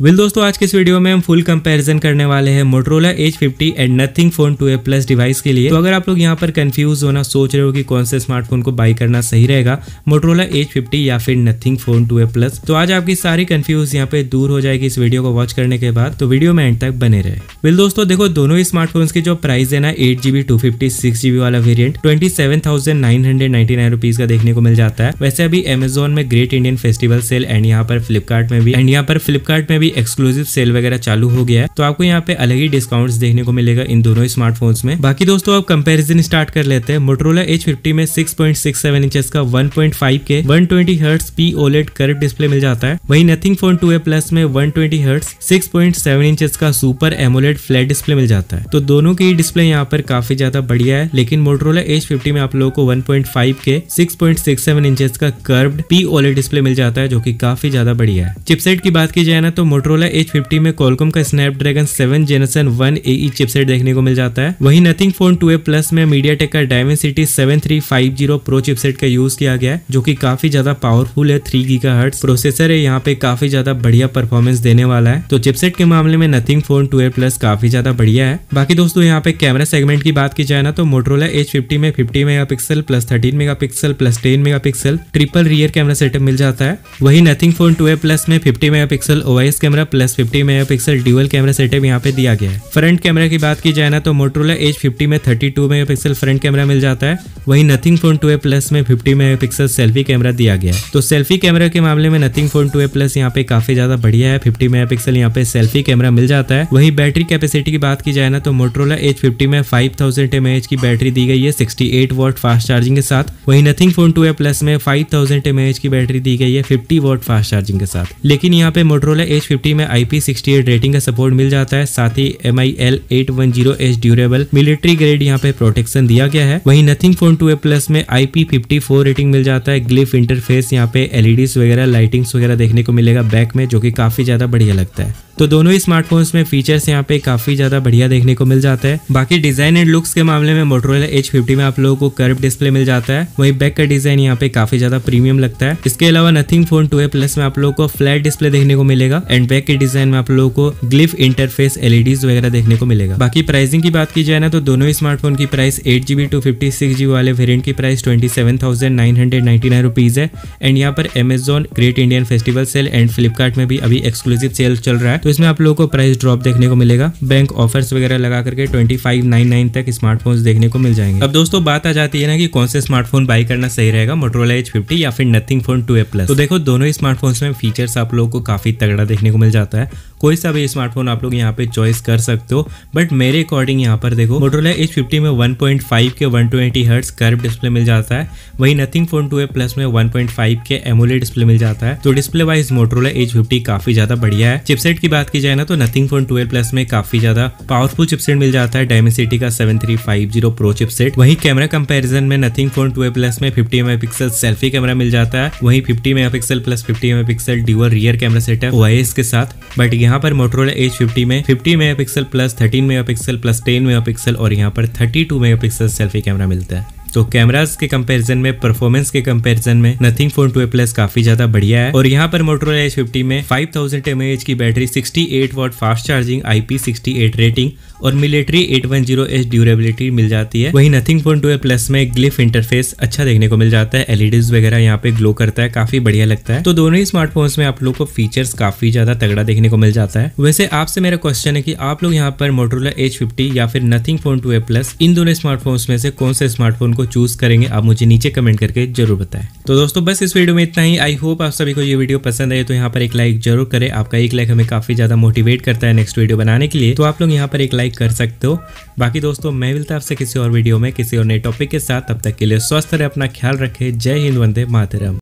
Well दोस्तों, आज के इस वीडियो में हम फुल कंपैरिजन करने वाले हैं Motorola Edge fifty and Nothing Phone two A plus device के लिए। तो अगर आप लोग यहाँ पर कंफ्यूज होना, सोच रहे हो कि कौन से स्मार्टफ़ोन को बाई करना सही रहेगा मोटरोला एच फिफ्टी या फिर Nothing Phone two A plus तो आज आपकी सारी कंफ्यूज यहाँ पे दूर हो जाएगी इस वीडियो को वॉच करने के बाद। तो वीडियो में एंड तक बने रहे। वेल दोस्तों, देखो, दोनों ही स्मार्टफ़ोन की जो प्राइस है ना eight GB two fifty six GB वाला variant twenty seven thousand nine hundred ninety nine rupees का देखने को मिल जाता है। वैसे अभी अमेजोन में great Indian festival sale and यहाँ पर फ्लिपकार्ट में भी। एंड यहाँ पर फ्लिपकार्ट में भी एक्सक्लूसिव सेल वगैरह चालू हो गया है तो आपको यहाँ पे अलग ही डिस्काउंट्स देखने को मिलेगा इन दोनों स्मार्टफोन्स में। बाकी दोस्तों अब कंपैरिजन स्टार्ट कर लेते हैं। मोटरोला एच में six point six seven inches का one point five K one twenty hertz P OLED curve display मिल जाता है। वही Nothing Phone two A plus में one twenty hertz six point seven inches का सुपर एमोलेट फ्लैट डिस्प्ले मिल जाता है। तो दोनों की डिस्प्ले यहाँ पर काफ़ी ज़्यादा बढ़िया है, लेकिन मोटरोला एच फिफ्टी में आप लोगों को one point five K six point six seven inches का कर्व पी ओलेट डिस्प्ले मिल जाता है, जो की काफ़ी ज़्यादा बढ़िया है। चिपसेट की बात की जाए ना तो मोटरोला एच फिफ्टी में कॉलकॉम का Snapdragon seven gen one A chipset देखने को मिल जाता है। वही Nothing Phone two A plus में मीडिया टेक का Dimensity seven three five zero pro chipset का यूज़ किया गया है, जो कि काफ़ी ज़्यादा पावरफुल है थ्री गीगा हर्ट प्रोसेसर है, यहाँ पे काफ़ी ज़्यादा बढ़िया परफॉर्मेंस देने वाला है। तो चिपसेट के मामले में नथिंग फ़ोन टू प्लस काफ़ी ज़्यादा बढ़िया है। बाकी दोस्तों, यहाँ पे कैमरा सेगमेंट की बात की जाए ना तो मोटरोला एच फिफ्टी में fifty megapixel plus thirteen megapixel plus ten megapixel triple rear camera setup मिल जाता है। वही Nothing Phone two A plus में fifty megapixel OIS camera plus fifty megapixel dual camera setup यहाँ पे दिया गया है। फ्रंट कैमरा की बात की जाए ना तो मोटरोला एच फिफ्टी में thirty two megapixel front camera मिल जाता है। वही Nothing Phone two A plus में fifty megapixel selfie camera दिया गया है। तो सेल्फी कैमरा के मामले में Nothing Phone two A plus यहाँ पे काफ़ी ज़्यादा बढ़िया है। फिफ्टी मेगा पिक्सल यहाँ पे सेल्फी कैमरा मिल जाता है। वही बैटरी कैपेसिटी की बात की जाए ना तो मोटरोला एच फिफ्टी में फाइव थाउज़ेंड एम की बैटरी दी गई है sixty eight watt fast charging के साथ। वही Nothing Phone two A plus में फाइव थाउज़ेंड एम की बैटरी दी गई है फिफ्टी वॉट फास्ट चार्जिंग के साथ। लेकिन यहाँ पे मोटरोला एच फिफ्टी में आईपी सिक्सटी एट रेटिंग का सपोर्ट मिल जाता है। साथ ही M I L eight one zero H durable military grade यहाँ पे प्रोटेक्शन दिया गया है। वही Nothing Phone two A plus में I P fifty four rating मिल जाता है। ग्लिफ इंटरफेस यहाँ पे एलईडी वगैरह लाइटिंग्स वगैरह देखने को मिलेगा बैक में, जो की काफ़ी ज़्यादा बढ़िया लगता है। तो दोनों ही स्मार्टफोन्स में फीचर्स यहाँ पे काफ़ी ज़्यादा बढ़िया देखने को मिल जाता है। बाकी डिज़ाइन एंड लुक्स के मामले में मोटरोला एच में आप लोगों को कर्व डिस्प्ले मिल जाता है। वही बैक का डिज़ाइन यहाँ पे काफ़ी ज़्यादा प्रीमियम लगता है। इसके अलावा नथिंग फ़ोन टू प्लस में आप लोगों को फ्लैट डिस्प्ले देखने को मिलेगा एंड बैक के डिज़ाइन में आप लोगों को ग्लिफ इंटरफेस एलईडीज वगैरह देखने को मिलेगा। बाकी प्राइसिंग की बात की जाए ना तो दोनों स्मार्टफ़ोन की price eight GB two fifty six GB वाले वेरियंट की price twenty seven thousand nine hundred ninety nine rupees है। एंड यहाँ पर Amazon great Indian festival sale and Flipkart में भी अभी एक्सक्लूसिव सेल चल रहा है। तो इसमें आप लोगों को प्राइस ड्रॉप देखने को मिलेगा। बैंक ऑफर्स वगैरह लगा करके ट्वेंटी फाइव नाइन नाइन तक स्मार्टफोन्स देखने को मिल जाएँगे। अब दोस्तों, बात आ जाती है ना कि कौन से स्मार्टफ़ोन बाय करना सही रहेगा मोटरोला एच फिफ्टी या फिर Nothing Phone two A plus तो देखो, दोनों ही स्मार्टफोन्स में फीचर्स आप लोगों को काफ़ी तगड़ा देखने को मिल जाता है। कोई सा भी स्मार्टफ़ोन आप लोग यहाँ पे चॉइस कर सकते हो बट मेरे अकॉर्डिंग यहाँ पर देखो मोटरोला एच फिफ्टी में 1.5 के 120 ट्वेंटी हर्ट्स कर्व डिस्प्ले मिल जाता है, वही Nothing Phone two A plus में 1.5 के एमोले डिस्प्ले मिल जाता है तो display wise Motorola Edge fifty काफ़ी ज़्यादा बढ़िया है। चिपसेट की बात की जाए ना तो Nothing Phone two A plus में काफ़ी ज़्यादा पावरफुल चिपसेट मिल जाता है डायमेंसिटी का seven three five zero pro chipset वही कैमरा कंपेरिजन में Nothing Phone two A plus में fifty megapixel selfie camera मिल जाता है, वही fifty megapixel plus fifty megapixel dual rear camera set है के साथ बट यहाँ पर मोटरोला एच फिफ्टी में fifty mega plus thirteen mega plus ten mega और यहाँ पर थर्टी टू सेल्फी कैमरा मिलता है। तो कैमराज के कंपैरिजन में परफॉर्मेंस के कंपैरिजन में नथिंग फ़ोन टू प्लस काफ़ी ज़्यादा बढ़िया है। और यहाँ पर मोटरोला एच फिफ्टी में फाइव थाउज़ेंड एमएच की battery sixty eight watt fast charging IP sixty eight rating और मिलिट्री 810 एच ड्यूरेबिलिटी मिल जाती है। वही नथिंग फ़ोन टू प्लस में ग्लिफ इंटरफेस अच्छा देखने को मिल जाता है। एलईडीज वगैरह यहाँ पे ग्लो करता है, काफ़ी बढ़िया लगता है। तो दोनों ही स्मार्टफोन्स में आप लोग को फीचर्स काफ़ी ज़्यादा तगड़ा देखने को मिल जाता है। वैसे आपसे मेरा क्वेश्चन है कि आप लोग यहाँ पर मोटरोला एच फिफ्टी या फिर नथिंग फ़ोन टू प्लस इन दोनों स्मार्टफोन्स में से कौन से स्मार्टफ़ोन को चूज़ करेंगे, आप मुझे नीचे कमेंट करके ज़रूर बताएँ। तो दोस्तों, बस इस वीडियो में इतना ही। आई होप आप सभी को ये वीडियो पसंद आए तो यहाँ पर एक लाइक ज़रूर करें। आपका एक लाइक हमें काफ़ी ज़्यादा मोटिवेट करता है नेक्स्ट वीडियो बनाने के लिए। तो आप लोग यहाँ पर एक लाइक कर सकते हो। बाकी दोस्तों, मैं मिलता आपसे किसी और वीडियो में, किसी और नए टॉपिक के साथ। तब तक के लिए स्वस्थ रहे, अपना ख्याल रखे। जय हिंद, वंदे मातरम।